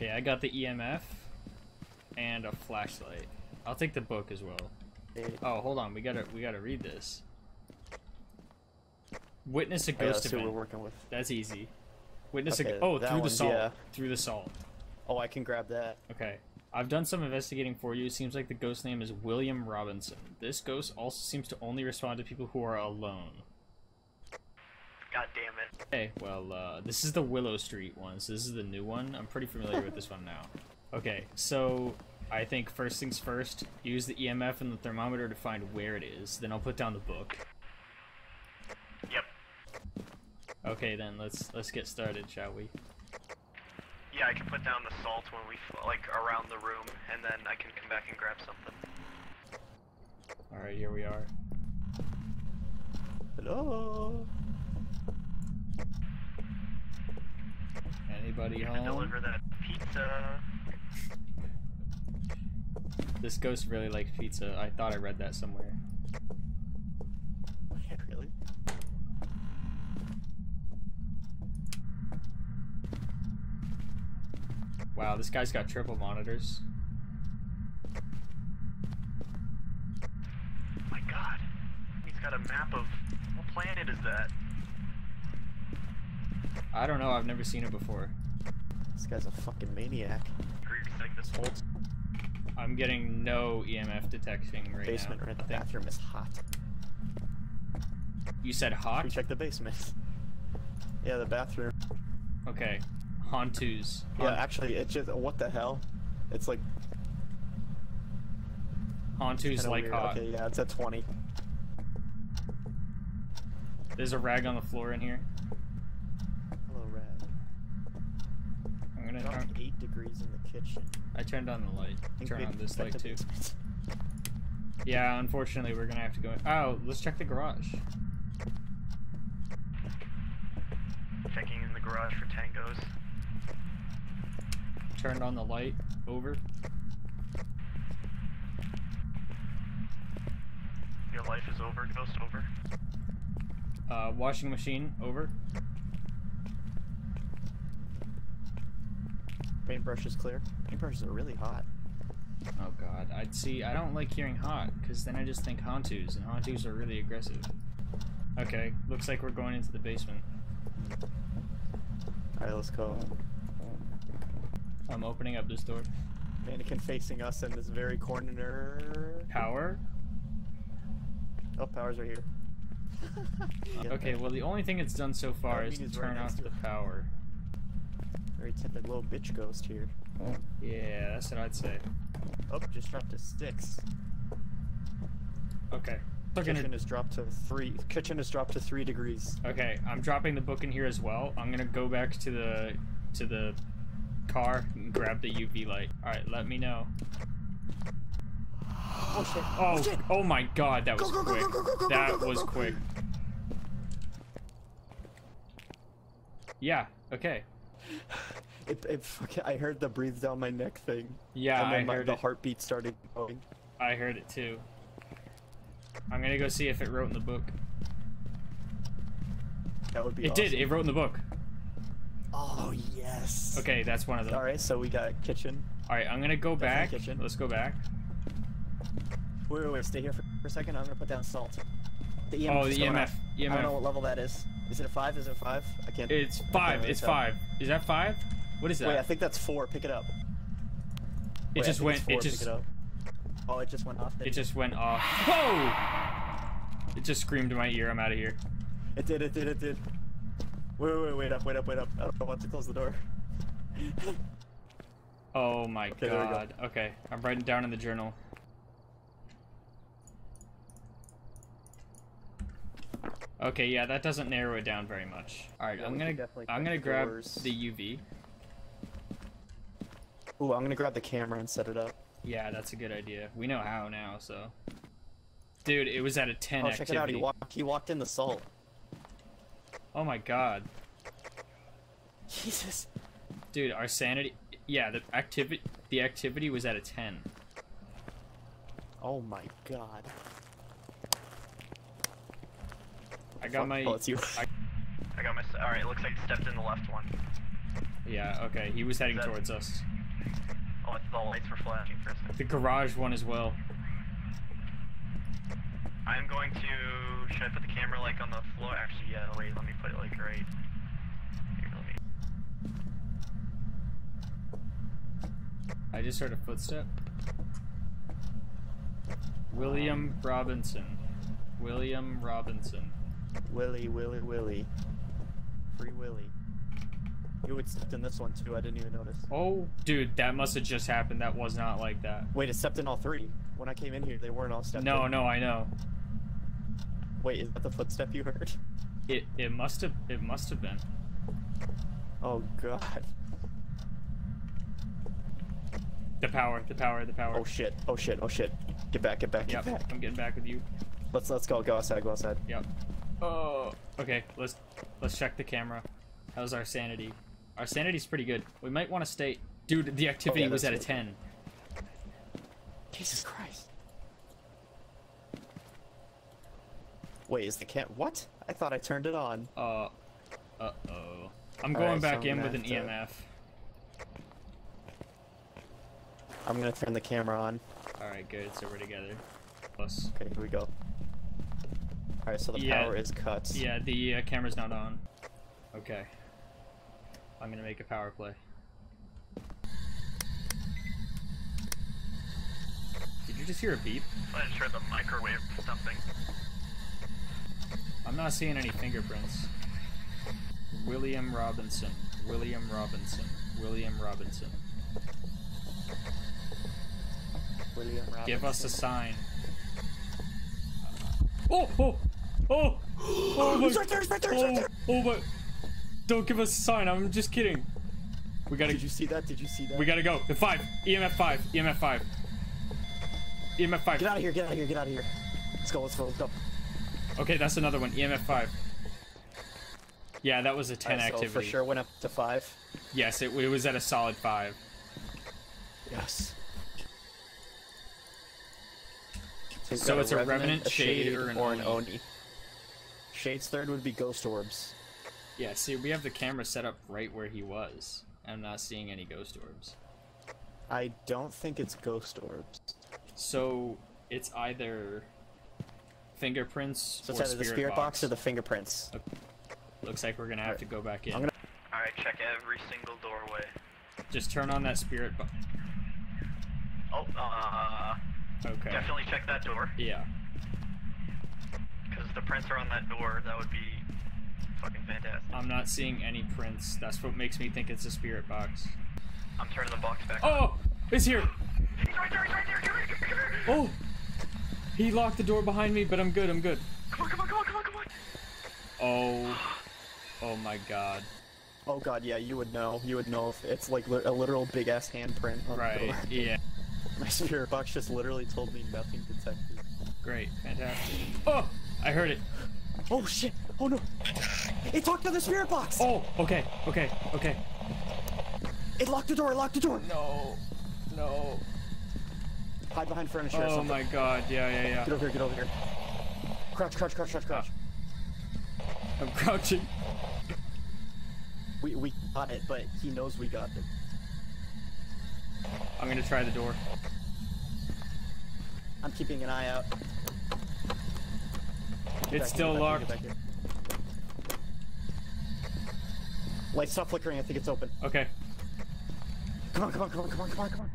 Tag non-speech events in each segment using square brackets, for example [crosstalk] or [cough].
Okay, I got the EMF and a flashlight. I'll take the book as well. Oh, hold on. We gotta we gotta read this. Witness a ghost see what we're working with. That's easy. Witness Okay, a oh through the salt. yeah. Through the salt. Oh, I can grab that. Okay. I've done some investigating for you. It seems like the ghost name is William Robinson. This ghost also seems to only respond to people who are alone. God damn it. Okay, well, uh, this is the Willow Street one, so this is the new one. I'm pretty familiar with this one now. Okay, so I think first things first, use the EMF and the thermometer to find where it is. Then I'll put down the book. Yep. Okay, then let's let's get started, shall we? Yeah, I can put down the salt when we like around the room, and then I can come back and grab something. All right, here we are. Hello. Anybody home? deliver that pizza. This ghost really likes pizza. I thought I read that somewhere. [laughs] Really? Wow, this guy's got triple monitors. My God. He's got a map of what planet is that? I don't know. I've never seen it before. This guy's a fucking maniac. Like this whole. I'm getting no EMF detection right basement now. or in the bathroom is hot. You said hot? We check the basement. [laughs] Yeah, the bathroom. Okay. Hantus. Yeah, actually, it just what the hell? It's like kinda like weird. hot. Okay, yeah, it's at 20. There's a rag on the floor in here. Hello, Red. I'm gonna Around turn. eight degrees in the kitchen. I turned on the light. Think Turn on this light too. Yeah, unfortunately, we're gonna have to go. Oh, let's check the garage. Checking in the garage for tangos. Turned on the light. Over. Your life is over, ghost over. Uh, washing machine. Over. Paintbrush is clear. Paintbrushes are really hot. Oh god, I'd see. I don't like hearing hot because then I just think Hantus, and Hantus are really aggressive. Okay, looks like we're going into the basement. Alright, let's go. I'm opening up this door. Mannequin facing us in this very corner. Power. Oh, power's right here. [laughs] Okay, well the only thing it's done so far is to mean, it's right turn off the it. Very timid little bitch ghost here. Yeah, that's what I'd say. Oh, just dropped to six. Okay. Kitchen is dropped to three. Kitchen is dropped to three degrees. okay, I'm dropping the book in here as well. I'm gonna go back to the to the car and grab the UV light. All right, let me know. Oh shit! Oh, oh shit! oh my God, that was Go, go, go, quick. go, That was quick. Yeah. Okay. It, it, fucking- I heard the breathe down my neck thing. Yeah, and then I my, heard the it. heartbeat started going. I heard it too. I'm gonna go see if it wrote in the book. That would be. It did. It wrote in the book. Oh yes. Okay, that's one of them. All right, so we got kitchen. All right, I'm gonna go Definitely back. kitchen. Let's go back. Wait, wait, wait. Stay here for, for a second. I'm gonna put down salt. The EMF Oh, the going EMF. I don't know what level that is. Is it a five? Is it a five? I can't. It's I can't five. really It's tell. five. Is that five? What is that? Wait, I think that's four. Pick it up. it Wait, just went. four. It just. Pick it up. Oh, it just went off. It just went off. Whoa! It just screamed in my ear. I'm out of here. It did. It did. It did. Wait, wait, wait, wait up, wait up, wait up. I don't want to close the door. Oh my Okay, we go. god. Okay, I'm writing down in the journal. Okay, yeah, that doesn't narrow it down very much. All right, Yeah, I'm gonna definitely I'm gonna grab doors. the UV. Ooh, I'm gonna grab the camera and set it up. Yeah, that's a good idea. We know how now, so. Dude, it was at a 10 Oh, activity. check it out. He walked. He walked in the salt. Oh my god. Jesus. Dude, our sanity Yeah, the activity the activity was at a 10. Oh my god. I got Fuck. my Oh, it's you. I, [laughs] I got my. All right, looks like it stepped in the left one. Yeah, okay. He was heading That- towards us. Oh, it's the lights were flashing for a second. The garage one as well. I'm going to. Should I put the camera like on the floor? Actually, yeah. Wait, let me put it like right. Here, let me. I just heard a footstep. William Robinson. William Robinson. Willy, Willy, Willy. Free Willy. You would stepped in this one too. I didn't even notice. Oh, dude, that must have just happened. That was not like that. Wait, it stepped in all three. When I came in here, they weren't all stepped No, in. no, no, I know. Wait, is that the footstep you heard? It it must have it must have been. Oh god. The power, the power, the power. Oh shit. Oh shit. Oh shit. Get back. Get back. Get Yep, back. I'm getting back with you. Let's let's go. Go outside. Go outside. Yep. Oh. Okay, let's let's check the camera. How's our sanity? Our sanity's pretty good. We might want to stay. Dude, the activity yeah, was at that's a good. ten. Jesus Christ. Wait, is the cam? What? I thought I turned it on. Uh. Uh oh. I'm going right, back I'm in with an to- EMF. I'm gonna turn the camera on. All right, good. So we're together. Plus. Okay, here we go. All right, so the Yeah. power is cut. Yeah, the uh, camera's not on. Okay. I'm gonna make a power play. Did you just hear a beep? I just heard the microwave something. I'm not seeing any fingerprints. William Robinson. William Robinson. William Robinson. William Give us a sign. Oh! Oh! Oh! Oh [gasps] my! He's right there, he's right there, he's right oh, there. oh my! Don't give us a sign. I'm just kidding. We gotta. Did you see that? Did you see that? We gotta go. The five. EMF five. EMF five. EMF five. Get out of here! Get out of here! Get out of here! Let's go! Let's go! Let's go! Okay, that's another one. EMF five. Yeah, that was a ten Alright, so activity. for sure went up to five. Yes, it, it was at a solid five. Yes. we've So got it's a Revenant, Shade, or an an Oni. Oni. Shade's third would be Ghost Orbs. Yeah, see, we have the camera set up right where he was. I'm not seeing any ghost orbs. I don't think it's Ghost Orbs. So it's either fingerprints So or it's either the spirit, spirit box. box or the fingerprints. Looks like we're gonna have to go back in. I'm gonna- Alright, check every single doorway. Just turn on that spirit box. Oh, uh. Okay. Definitely check that door. Yeah. Because if the prints are on that door, that would be fucking fantastic. I'm not seeing any prints. That's what makes me think it's a spirit box. I'm turning the box back on. Oh! It's here! He's right there, he's right there! Come here, come here, come here! Oh! He locked the door behind me, but I'm good, I'm good. Come on, come on, come on, come on, come on! Oh. Oh my god. Oh god, yeah, you would know. You would know if it's like li- a literal big ass handprint on the Right, door. yeah. [laughs] My spirit box just literally told me nothing detected. Great, fantastic. Oh! I heard it. Oh shit! Oh no! It talked to the spirit box! Oh, okay, okay, okay. It locked the door! It locked the door! No. No. Hide behind furniture or Oh something. my god, yeah, yeah, yeah. Get over here, get over here. Crouch, crouch, crouch, crouch, crouch. Ah. I'm crouching. We, we got it, but he knows we got it. I'm gonna try the door. I'm keeping an eye out. Get It's back still get locked. here, get here. Light, stop flickering. I think it's open. Okay. Come on, come on, come on, come on, come on, come on.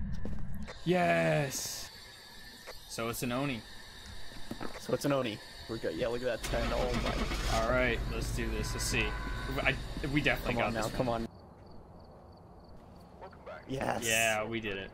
Yes. So it's an Oni. So it's an Oni. We're good. Yeah, look at that 10. Oh my. All right, let's do this. Let's see. I, we definitely Come got on now, this. come one. on. Yes. Yeah, we did it.